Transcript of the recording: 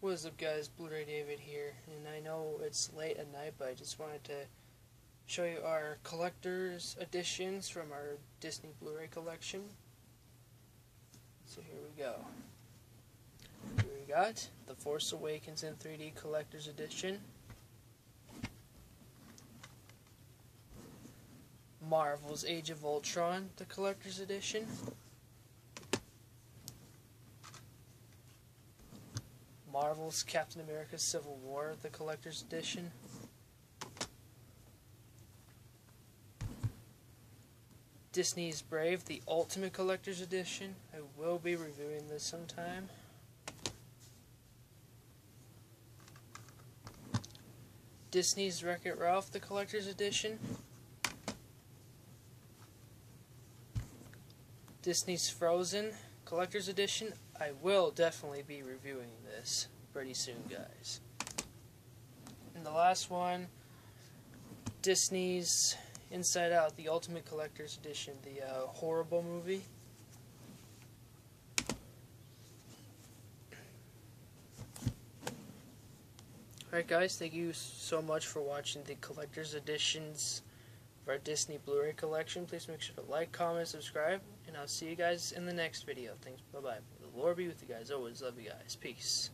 What's up guys, Blu-ray Dave here, and I know it's late at night, but I just wanted to show you our collector's editions from our Disney Blu-ray collection. So here we go. Here we got The Force Awakens in 3D Collector's Edition. Marvel's Age of Ultron, the Collector's Edition. Marvel's Captain America Civil War, the Collector's Edition. Disney's Brave, the Ultimate Collector's Edition. I will be reviewing this sometime. Disney's Wreck-It Ralph, the Collector's Edition. Disney's Frozen, Collector's Edition. I will definitely be reviewing this pretty soon, guys. And the last one, Disney's Inside Out, the Ultimate Collector's Edition, the uh, horrible movie. Alright guys, thank you so much for watching the collector's editions of our Disney Blu-ray collection. Please make sure to like, comment, subscribe, and I'll see you guys in the next video. Thanks, bye-bye. The Lord be with you guys. Always love you guys. Peace.